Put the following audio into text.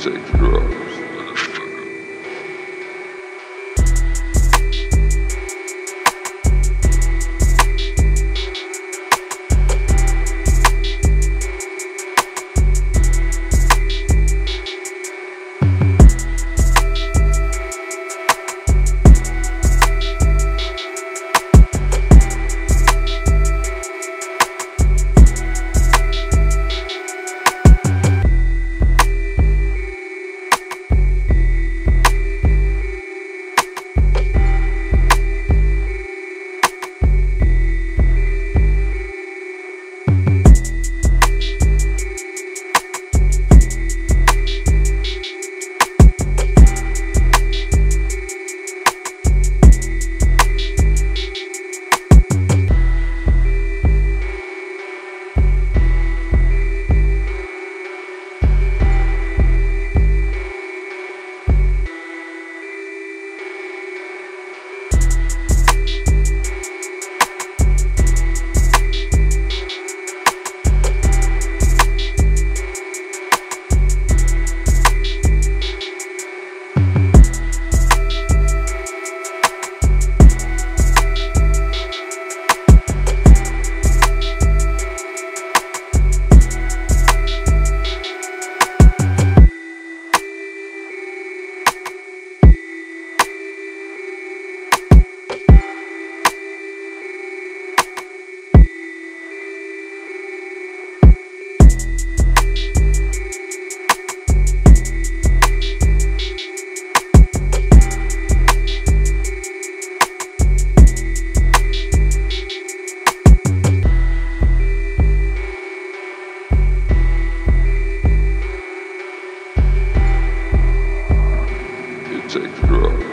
take the drug. Take drugs.